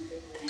Okay.